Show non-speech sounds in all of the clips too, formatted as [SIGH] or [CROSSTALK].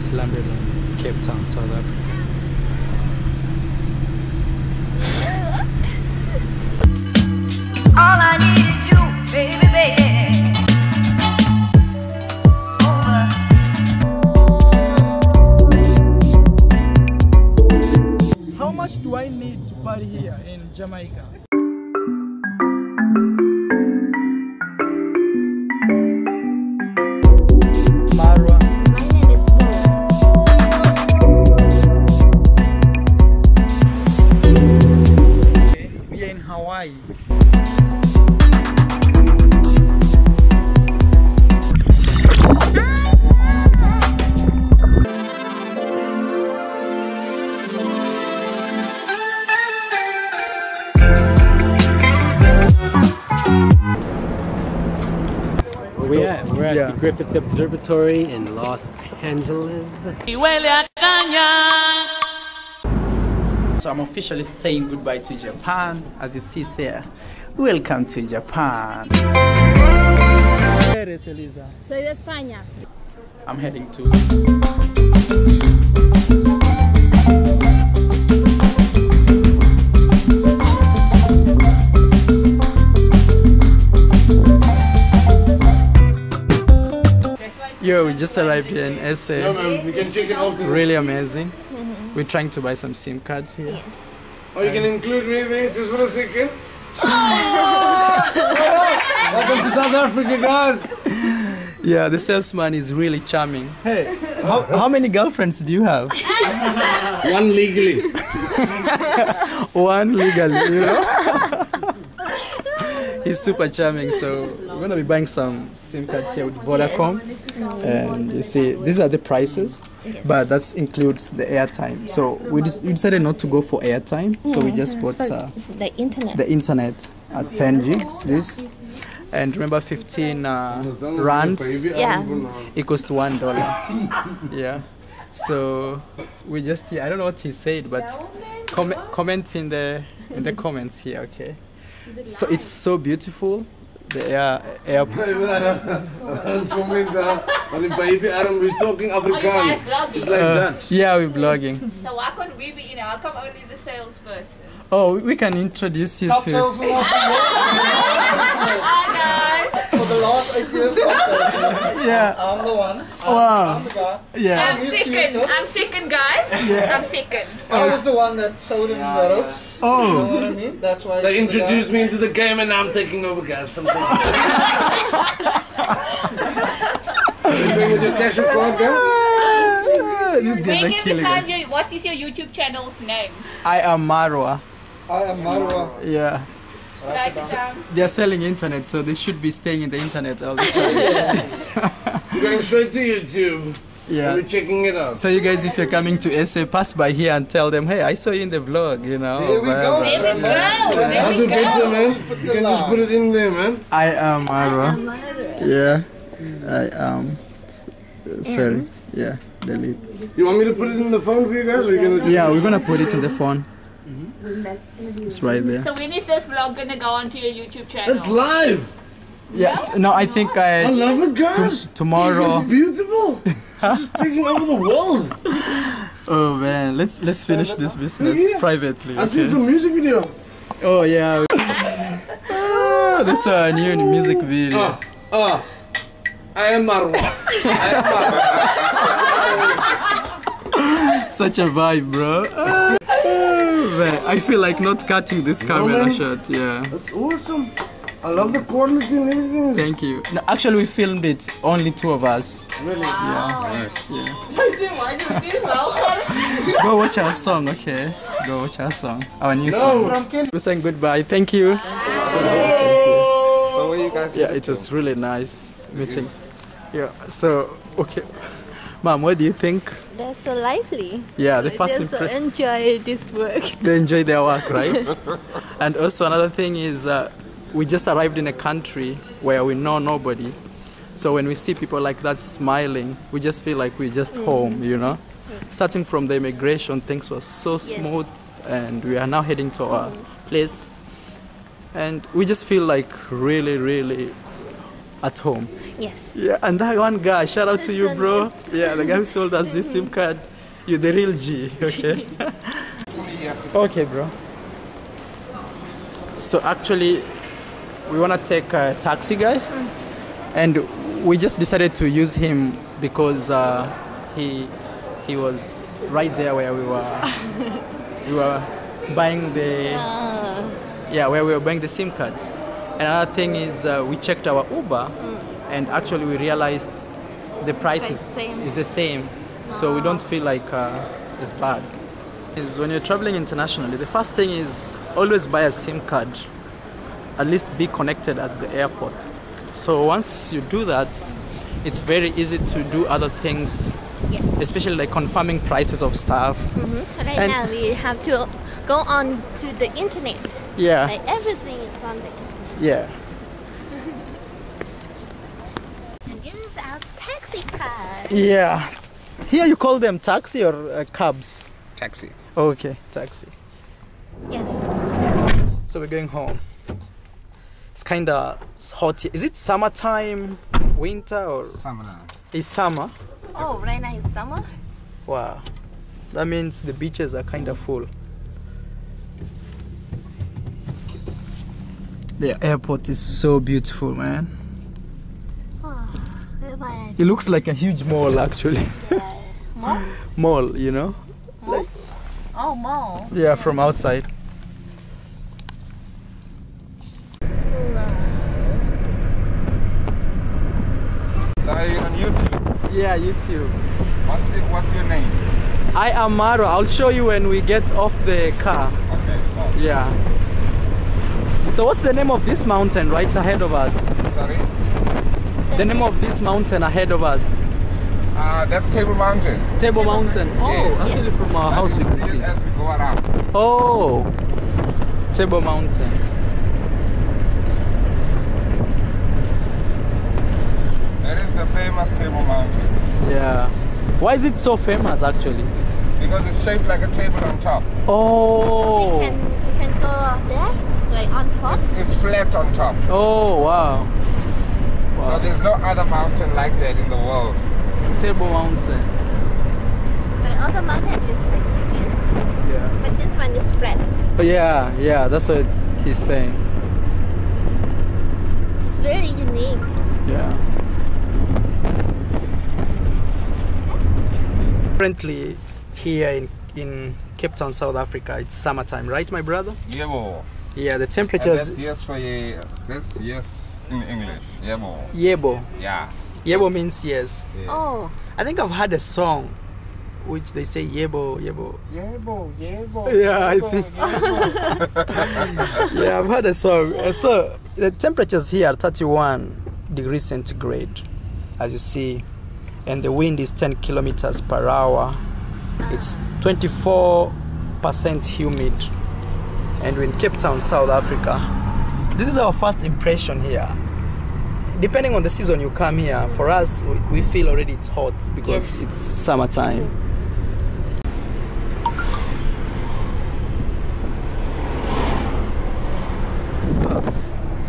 just landed in Cape Town, South Africa. All I need is you, baby, baby. How much do I need to party here in Jamaica? We're at, we're at yeah. the Griffith Observatory in Los Angeles. So I'm officially saying goodbye to Japan. As you see here, welcome to Japan. Eres, Elisa? Soy de España. I'm heading to Yo, we just arrived here in SA. It's really amazing. Mm-hmm. We're trying to buy some SIM cards here. Oh, you can include me, mate, just for a second. Welcome to South Africa, guys. Yeah, the salesman is really charming. Hey, how, how many girlfriends do you have? One legally. One legally, you know. He's super charming, so we're gonna be buying some SIM cards here with Vodacom, and you see these are the prices, but that includes the airtime. So we, we decided not to go for airtime, so we just bought uh, The internet. the internet at 10 gigs. This, and remember 15 uh, rands Yeah. equals to one dollar. yeah. So we just see. I don't know what he said, but com- comment in the in the comments here. Okay. So it's so beautiful. The [LAUGHS] air airport. Don't comment, uh, but in baby Adam, we're talking Afrikaans. It's like Dutch. Yeah, we're blogging. So why couldn't we be in it? How come only the salesperson? Oh, we can introduce you Top to. salesman of Hi guys. for the last eight years. Yeah. I'm the one. I'm, Wow. I'm the guy. Yeah. I'm second. I'm second, guys. Yeah. I'm second. I was the one that showed him the ropes. Oh. You know Oh. what I mean? That's why. They he's the introduced me into the game and now I'm taking over, guys. Something. [LAUGHS] You bring with your cash and card, guys? These guys are killing us. your, what is your YouTube channel's name? I am Marwa. I am Marwa. Yeah. Write it down. They're selling internet, so they should be staying in the internet all the time. [LAUGHS] We're going straight to YouTube. yeah. We're checking it out. So you guys, if you're coming to SA, pass by here and tell them, hey, I saw you in the vlog, you know. There we go. There we go. How There to we get there, man? You can just put it in there, man. I am Marwa. Yeah, I am. Mm. Uh, sorry. Yeah, delete. You want me to put it in the phone for you guys, or you gonna? Yeah, we're gonna put it in the phone. It's right there. So when is this vlog gonna go onto your YouTube channel? It's live. Yeah. t- No, I think I I love it, guys. tomorrow. It's beautiful. [LAUGHS] just taking over the world. Oh man, let's let's finish this business Yeah. privately. I seen Okay? some music video. Oh yeah. Ah, That's a new music video. Ah, ah. I am Marwa. I am Marwa. [LAUGHS] Such a vibe, bro. Ah, man, [LAUGHS] I feel like not cutting this camera man. shot. Yeah. That's awesome. I love the quality and everything. Thank you. No, actually, we filmed it only two of us. Really? Yeah. Why do we do well? Go watch our song, okay? Go watch our song, our new song. We're saying goodbye. Thank you. So, what you guys Yeah, it was really nice meeting. Yeah. So, okay, mom, what do you think? They're so lively. Yeah, the They first just so enjoy this work. [LAUGHS] They enjoy their work, right? [LAUGHS] and also another thing is, uh, we just arrived in a country where we know nobody. So when we see people like that smiling, we just feel like we're just home, you know. Starting from the immigration, things were so smooth, and we are now heading to our place, and we just feel like really, really at home. Yes. Yeah, and that one guy, shout out to you, bro. Yeah, the guy who sold us this SIM card. You're the real G, okay? [LAUGHS] okay, bro. So actually, we want to take a taxi guy, and we just decided to use him because uh, he he was right there where we were [LAUGHS] we were buying the yeah where we were buying the SIM cards. Another thing is uh, we checked our Uber, and actually we realized the price is, same. is the same, so we don't feel like uh, it's bad. Is when you're traveling internationally, the first thing is always buy a SIM card. At least be connected at the airport. So once you do that, it's very easy to do other things, Yes. especially like confirming prices of stuff. Right And- now we have to go on to the internet. Yeah, Like everything is on the internet. Yeah. And this is our taxi card. Yeah. Here you call them taxi or uh, cabs? Taxi. Okay, taxi. Yes. So we're going home. It's kind of hot. here. Is it summertime, winter, or Summer. it's summer? Oh, right now is summer. Wow. That means the beaches are kind of full. The airport is so beautiful, man. Oh, It looks like a huge mall, actually. [LAUGHS] Mall? mall, you know? Oh, mall. Yeah, from outside. So are you on YouTube? Yeah, YouTube. What's it, what's your name? I am Marwa. I'll show you when we get off the car. Okay, so Yeah. So what's the name of this mountain right ahead of us? sorry. The name of this mountain ahead of us? Uh, that's Table Mountain. Table Mountain. Oh, Yes. actually from our house we can see see. as we go around. Oh, Table Mountain. That is the famous Table Mountain Yeah. Why is it so famous actually? because it's shaped like a table on top. Oh. We can, we can go out there, like on top. It's, it's flat on top. Oh, wow. So there's no other mountain like that in the world. Table Mountain. Like other mountain is like this, Yeah. but this one is flat. Oh, yeah, yeah, that's what it's, he's saying. It's very unique. Yeah. Currently here in, in Cape Town, South Africa, it's summertime, right, my brother? Yebo. Yeah, the And temperatures. that's yes for ye. That's yes in English. Yebo. Yebo. Yeah. Yebo means yes. Oh, I think I've had a song which they say yebo, yebo. Yebo, yebo. Yeah, I think. [LAUGHS] yeah, I've had a song. Uh, So the temperatures here are 31 degrees centigrade, as you see, and the wind is 10 kilometers per hour. It's 24% humid, and we're in Cape Town, South Africa. This is our first impression here. Depending on the season you come here, for us, we, we feel already it's hot because Yes. it's summertime.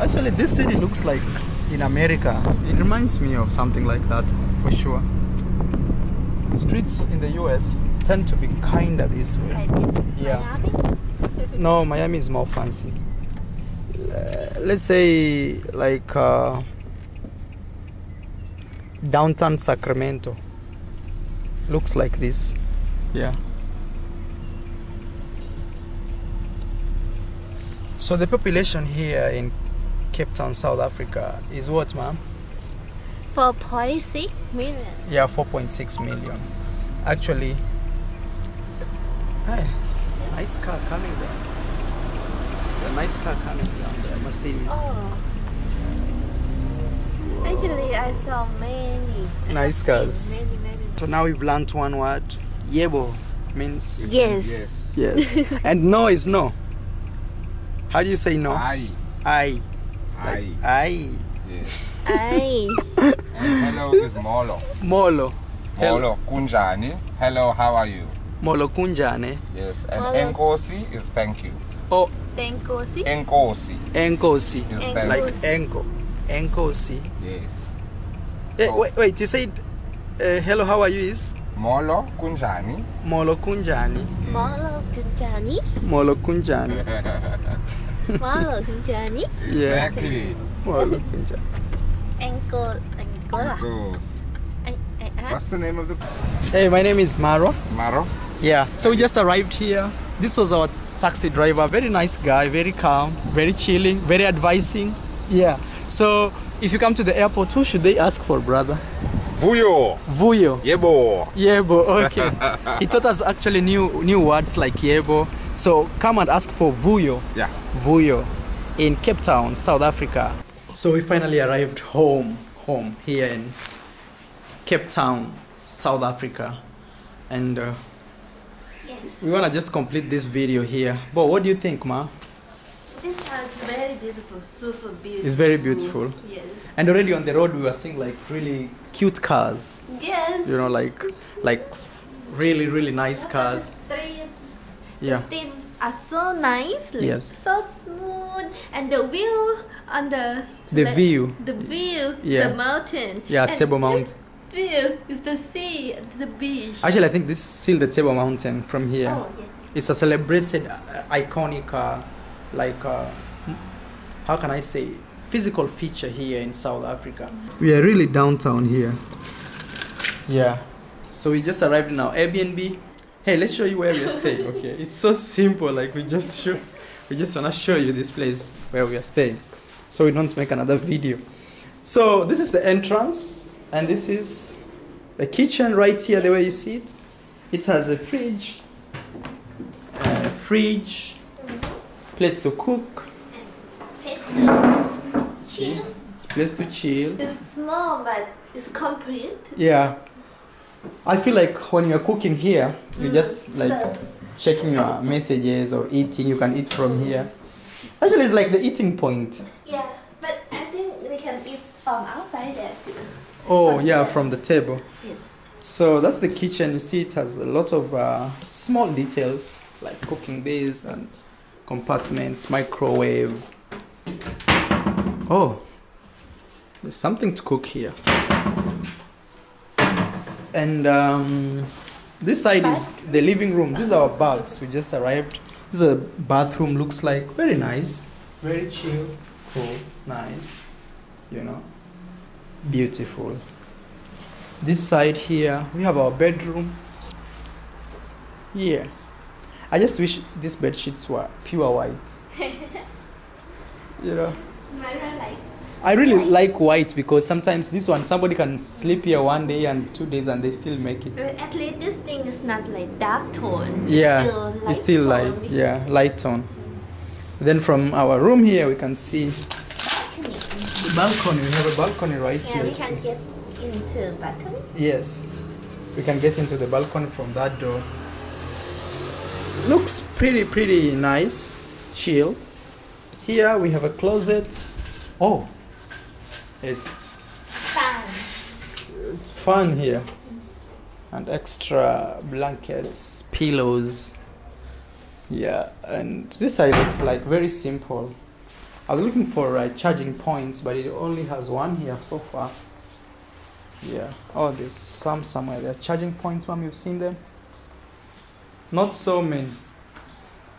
Actually, this city looks like in America. It reminds me of something like that for sure. Streets in the US tend to be kinder this way. Yeah. No, Miami is more fancy. Uh, let's say like uh, downtown Sacramento. Looks like this. Yeah. So the population here in Cape Town, South Africa is what, ma'am? 4.6 million. Yeah, 4.6 million. Actually, hey, nice car coming down. A nice car coming down there, Mercedes. Oh. Actually, I saw many. Nice cars. Many, many. So now we've learned one word. Yebo means Yes. yes. [LAUGHS] and no is no. How do you say no? Aye. Aye. Aye. Aye. Yes. Aye. And hello is Molo. Molo. Molo, kunjani. Hello, how are you? Molo kunjani. Yes. And Molo. enkosi is thank you. Oh, Benkosi. Enkosi enkosi. Enkosi. Like you. enko. Enkosi. Yes. Eh, wait, wait, you said uh, hello, how are you is Molo kunjani? Molo Kunjani. Molo Kunjani. Molo Kunjani. [LAUGHS] Molo Kunjani. Yeah. Exactly. Molo Kunjani. Angola. Angola. Girls. An- an- huh? What's the name of the Hey, my name is Maro. Maro? Yeah. So we just arrived here. This was our taxi driver. Very nice guy. Very calm. Very chilling. Very advising. Yeah. So if you come to the airport, who should they ask for, brother? Vuyo. Vuyo. Yebo. Yebo. Okay. [LAUGHS] he taught us actually new new words like yebo. So come and ask for Vuyo. Yeah. Vuyo in Cape Town, South Africa. So we finally arrived home, home here in Cape Town, South Africa, and uh, Yes. we wanna just complete this video here. But what do you think, Ma? This town is very beautiful, super beautiful. It's very beautiful. Yes. And already on the road, we were seeing like really cute cars. Yes. You know, like like really really nice cars. Three Yeah. streets are so nice, like Yes. so smooth, and the view on the The like, view. the view, Yeah. the mountain, Yeah, and Table Mountain. View is the sea, and the beach. Actually, I think this is still the Table Mountain from here. Oh, yes. It's a celebrated, uh, iconic, uh, like, uh, how can I say, physical feature here in South Africa. We are really downtown here. Yeah. So we just arrived in our Airbnb. Hey, let's show you where we are staying. [LAUGHS] Okay, it's so simple. Like we just show, we just wanna show you this place where we are staying, so we don't make another video. So this is the entrance, and this is the kitchen right here. The way you see it, it has a fridge, a fridge, place to cook, see, place to chill. It's small, but it's complete. Yeah. I feel like when you're cooking here, you mm-hmm. just like So- checking your messages or eating. You can eat from here. Actually, it's like the eating point. Yeah, but I think we can eat from outside there too. Oh, yeah, from the table. Yes. So that's the kitchen. You see, it has a lot of uh, small details like cooking this and compartments, microwave. Oh, there's something to cook here. And um, this side is the living room. These are our bags. We just arrived. This is a bathroom. Looks like very nice, very chill, cool, nice. You know, beautiful. This side here, we have our bedroom. Yeah. I just wish these bed sheets were pure white. [LAUGHS] You know. I like. I really like white because sometimes this one somebody can sleep here one day and two days and they still make it. At least this thing is not like dark tone. It's Yeah, still light it's still light. Yeah, light tone. Then from our room here we can see balcony. We have a balcony right Yeah, here. we can get into balcony. Yes, we can get into the balcony from that door. Looks pretty, pretty nice, chill. Here we have a closet. Oh, it's, Fun. it's fun here. And extra blankets, pillows. Yeah, and this side looks like very simple. I was looking for uh, charging points, but it only has one here so far. Yeah. Oh, there's some somewhere there. Charging points, mom. You've seen them? Not so many.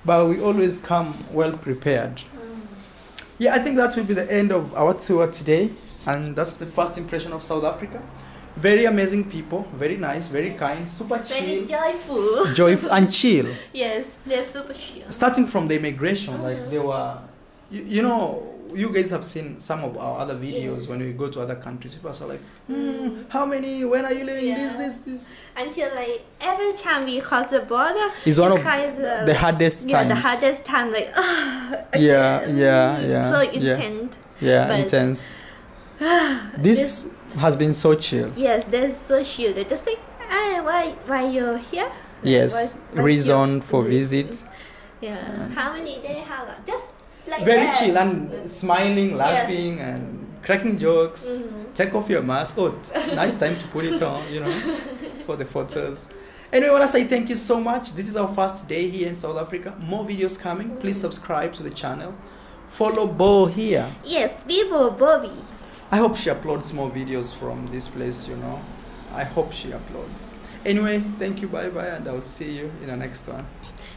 But we always come well prepared. Yeah, I think that will be the end of our tour today. And that's the first impression of South Africa. Very amazing people, very nice, very kind, super Very chill, joyful. joyful, and chill. [LAUGHS] yes, they're super chill. Starting from the immigration, like they were, you, you know, you guys have seen some of our other videos Yes. when we go to other countries. People are like, hmm, how many? When are you leaving? This, Yeah. this, this. Until like every time we cross the border, It's one of kind of the hardest time. yeah, the times. hardest time. Like ah, Yeah, again. yeah, yeah, So yeah. intense. Yeah, But- intense. [SIGHS] This has been so chill. Yes, that's so chill. They just like, ah, why, why you're here? Yes, What's- what's reason for reason? visit. Yeah. How many days? How long? Just like Very that. chill and smiling, laughing, and cracking jokes. Mhm. Take off your mask. Oh, t- [LAUGHS] nice time to put it on, you know, for the photos. Anyway, I want to say thank you so much. This is our first day here in South Africa. More videos coming. Please subscribe to the channel. Follow Bo here. Yes, Bibo Bobby. I hope she uploads more videos from this place, you know. I hope she uploads. Anyway, thank you, bye bye, and I'll see you in the next one.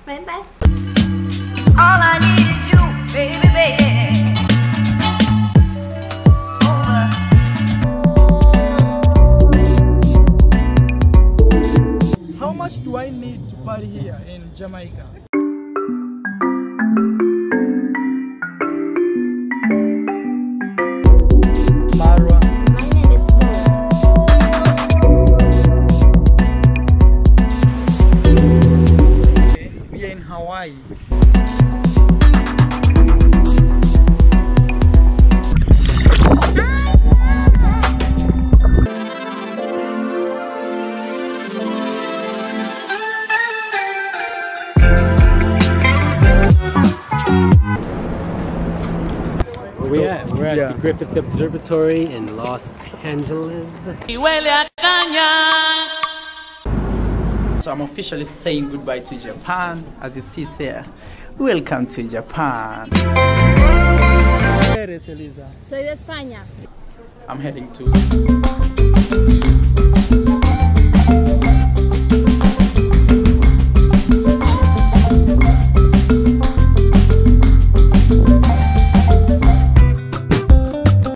Bye bye. How much do I need to party here in Jamaica? We're at yeah. the Griffith Observatory in Los Angeles. So I'm officially saying goodbye to Japan. As you see here, welcome to Japan. Eres Elisa? Soy de España. I'm heading to